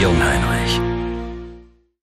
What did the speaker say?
Jungheinrich.